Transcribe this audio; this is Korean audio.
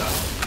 있다.